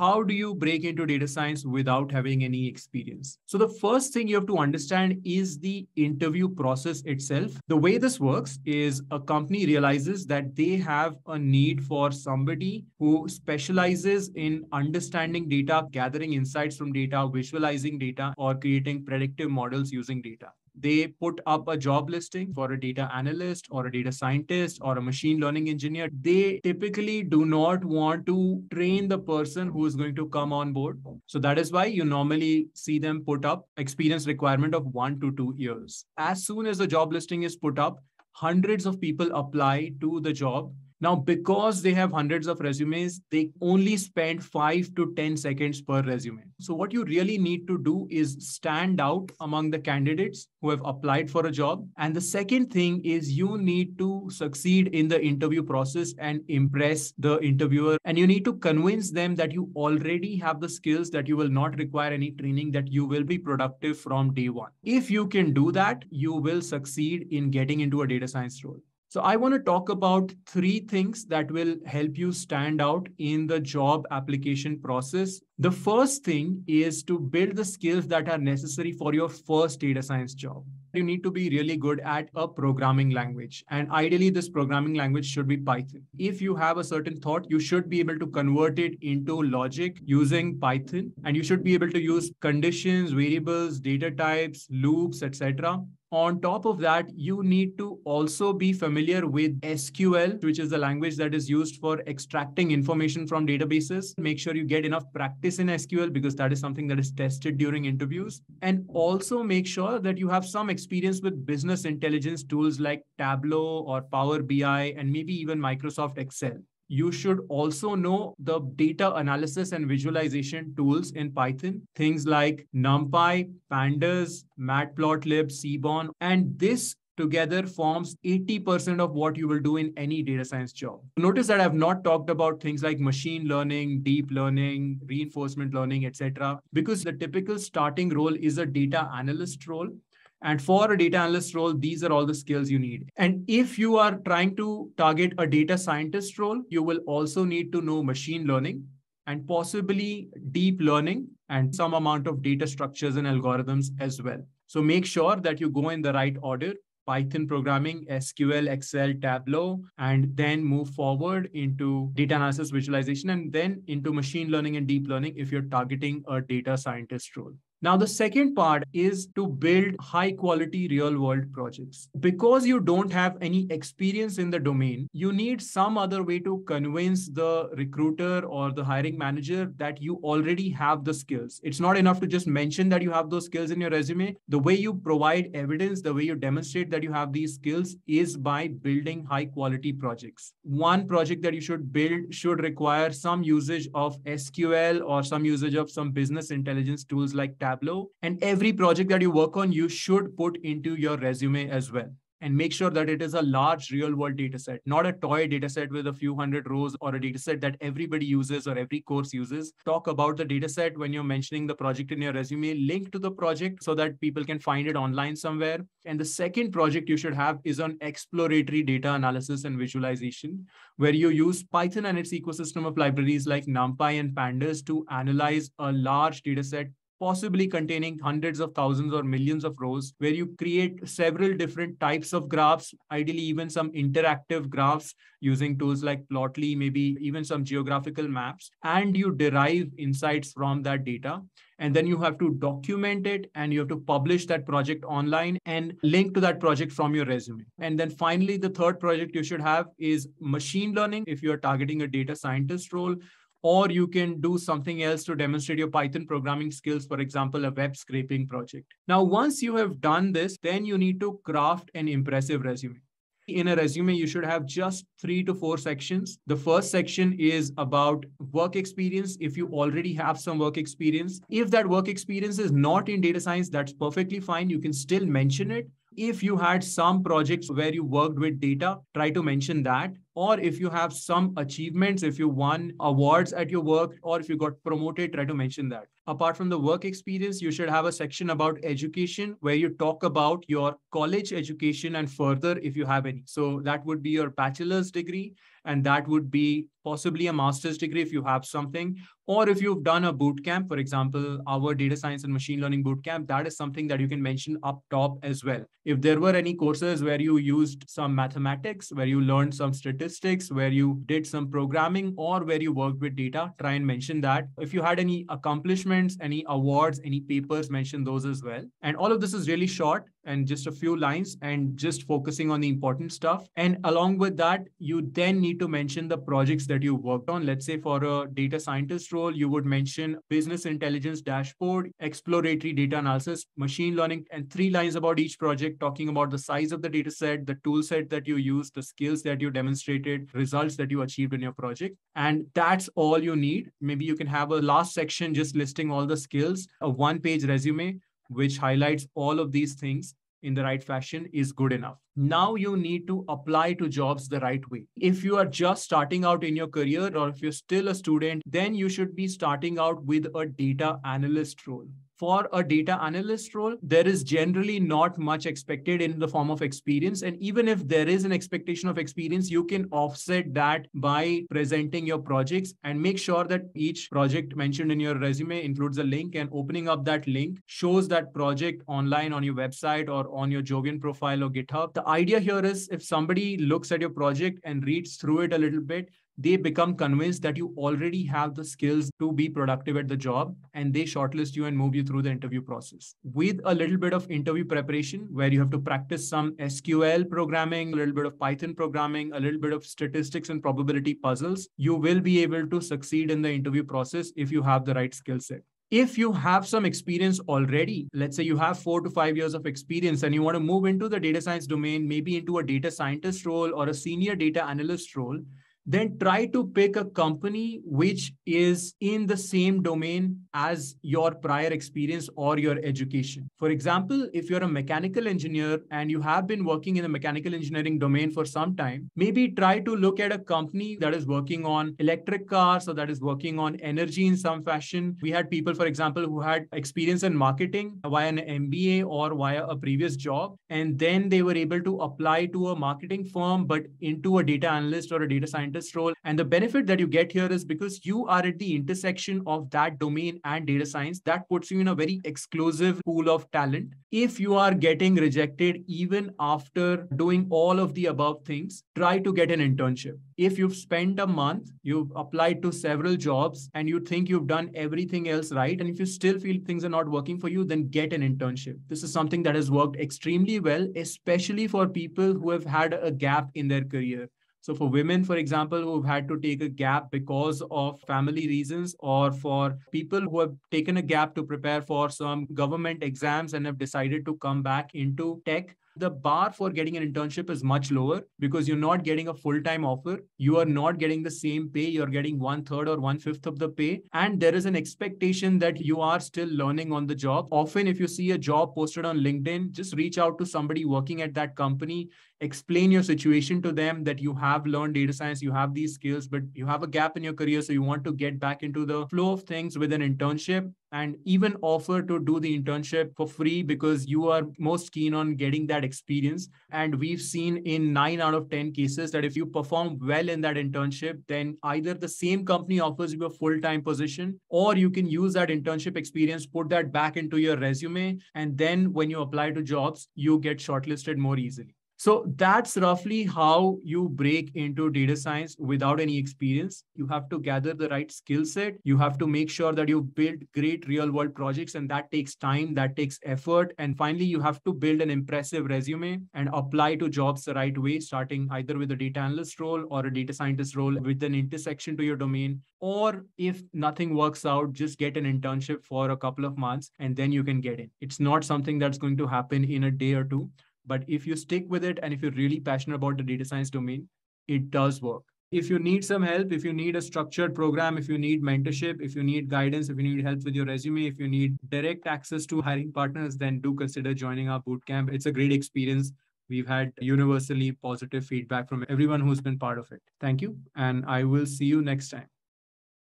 how do you break into data science without having any experience? So the first thing you have to understand is the interview process itself. The way this works is a company realizes that they have a need for somebody who specializes in understanding data, gathering insights from data, visualizing data, or creating predictive models using data they put up a job listing for a data analyst or a data scientist or a machine learning engineer. They typically do not want to train the person who is going to come on board. So that is why you normally see them put up experience requirement of one to two years. As soon as the job listing is put up, hundreds of people apply to the job now, because they have hundreds of resumes, they only spend five to 10 seconds per resume. So, what you really need to do is stand out among the candidates who have applied for a job. And the second thing is you need to succeed in the interview process and impress the interviewer. And you need to convince them that you already have the skills, that you will not require any training, that you will be productive from day one. If you can do that, you will succeed in getting into a data science role. So I want to talk about three things that will help you stand out in the job application process. The first thing is to build the skills that are necessary for your first data science job. You need to be really good at a programming language. And ideally, this programming language should be Python. If you have a certain thought, you should be able to convert it into logic using Python. And you should be able to use conditions, variables, data types, loops, etc on top of that, you need to also be familiar with SQL, which is the language that is used for extracting information from databases. Make sure you get enough practice in SQL because that is something that is tested during interviews. And also make sure that you have some experience with business intelligence tools like Tableau or Power BI and maybe even Microsoft Excel you should also know the data analysis and visualization tools in Python, things like NumPy, Pandas, Matplotlib, Seaborn, and this together forms 80% of what you will do in any data science job. Notice that I've not talked about things like machine learning, deep learning, reinforcement learning, etc. because the typical starting role is a data analyst role and for a data analyst role, these are all the skills you need. And if you are trying to target a data scientist role, you will also need to know machine learning and possibly deep learning and some amount of data structures and algorithms as well. So make sure that you go in the right order. Python programming, SQL, Excel, Tableau, and then move forward into data analysis visualization and then into machine learning and deep learning if you're targeting a data scientist role. Now, the second part is to build high quality real world projects. Because you don't have any experience in the domain, you need some other way to convince the recruiter or the hiring manager that you already have the skills. It's not enough to just mention that you have those skills in your resume. The way you provide evidence, the way you demonstrate that you have these skills is by building high quality projects. One project that you should build should require some usage of SQL or some usage of some business intelligence tools like Tableau. And every project that you work on, you should put into your resume as well and make sure that it is a large real world data set, not a toy data set with a few hundred rows or a data set that everybody uses or every course uses. Talk about the data set when you're mentioning the project in your resume, link to the project so that people can find it online somewhere. And the second project you should have is on exploratory data analysis and visualization, where you use Python and its ecosystem of libraries like NumPy and Pandas to analyze a large data set possibly containing hundreds of thousands or millions of rows, where you create several different types of graphs, ideally even some interactive graphs using tools like Plotly, maybe even some geographical maps, and you derive insights from that data. And then you have to document it and you have to publish that project online and link to that project from your resume. And then finally, the third project you should have is machine learning. If you're targeting a data scientist role, or you can do something else to demonstrate your Python programming skills, for example, a web scraping project. Now, once you have done this, then you need to craft an impressive resume. In a resume, you should have just three to four sections. The first section is about work experience. If you already have some work experience, if that work experience is not in data science, that's perfectly fine. You can still mention it. If you had some projects where you worked with data, try to mention that or if you have some achievements, if you won awards at your work, or if you got promoted, try to mention that. Apart from the work experience, you should have a section about education where you talk about your college education and further if you have any. So that would be your bachelor's degree And that would be possibly a master's degree if you have something, or if you've done a boot camp, for example, our data science and machine learning boot camp, that is something that you can mention up top as well. If there were any courses where you used some mathematics, where you learned some statistics, where you did some programming, or where you worked with data, try and mention that. If you had any any awards, any papers, mention those as well. And all of this is really short and just a few lines and just focusing on the important stuff. And along with that, you then need to mention the projects that you worked on. Let's say for a data scientist role, you would mention business intelligence dashboard, exploratory data analysis, machine learning, and three lines about each project, talking about the size of the data set, the tool set that you used, the skills that you demonstrated, results that you achieved in your project. And that's all you need. Maybe you can have a last section just listing all the skills, a one page resume which highlights all of these things in the right fashion is good enough. Now you need to apply to jobs the right way. If you are just starting out in your career or if you're still a student, then you should be starting out with a data analyst role for a data analyst role, there is generally not much expected in the form of experience. And even if there is an expectation of experience, you can offset that by presenting your projects and make sure that each project mentioned in your resume includes a link and opening up that link shows that project online on your website or on your Jovian profile or GitHub. The idea here is if somebody looks at your project and reads through it a little bit, they become convinced that you already have the skills to be productive at the job and they shortlist you and move you through the interview process. With a little bit of interview preparation where you have to practice some sql programming a little bit of python programming a little bit of statistics and probability puzzles you will be able to succeed in the interview process if you have the right skill set. If you have some experience already, let's say you have four to five years of experience and you want to move into the data science domain, maybe into a data scientist role or a senior data analyst role, then try to pick a company which is in the same domain as your prior experience or your education. For example, if you're a mechanical engineer and you have been working in the mechanical engineering domain for some time, maybe try to look at a company that is working on electric cars or that is working on energy in some fashion. We had people, for example, who had experience in marketing via an MBA or via a previous job, and then they were able to apply to a marketing firm, but into a data analyst or a data scientist scientist role. And the benefit that you get here is because you are at the intersection of that domain and data science, that puts you in a very exclusive pool of talent. If you are getting rejected even after doing all of the above things, try to get an internship. If you've spent a month, you've applied to several jobs, and you think you've done everything else right, and if you still feel things are not working for you, then get an internship. This is something that has worked extremely well, especially for people who have had a gap in their career. So for women, for example, who've had to take a gap because of family reasons, or for people who have taken a gap to prepare for some government exams and have decided to come back into tech, the bar for getting an internship is much lower because you're not getting a full-time offer. You are not getting the same pay. You're getting one third or one fifth of the pay. And there is an expectation that you are still learning on the job. Often, if you see a job posted on LinkedIn, just reach out to somebody working at that company explain your situation to them that you have learned data science, you have these skills, but you have a gap in your career. So you want to get back into the flow of things with an internship and even offer to do the internship for free because you are most keen on getting that experience. And we've seen in nine out of 10 cases that if you perform well in that internship, then either the same company offers you a full time position or you can use that internship experience, put that back into your resume. And then when you apply to jobs, you get shortlisted more easily. So that's roughly how you break into data science without any experience. You have to gather the right skill set. You have to make sure that you build great real world projects, and that takes time, that takes effort. And finally, you have to build an impressive resume and apply to jobs the right way, starting either with a data analyst role or a data scientist role with an intersection to your domain. Or if nothing works out, just get an internship for a couple of months and then you can get in. It's not something that's going to happen in a day or two but if you stick with it and if you're really passionate about the data science domain, it does work. If you need some help, if you need a structured program, if you need mentorship, if you need guidance, if you need help with your resume, if you need direct access to hiring partners, then do consider joining our bootcamp. It's a great experience. We've had universally positive feedback from everyone who's been part of it. Thank you. And I will see you next time.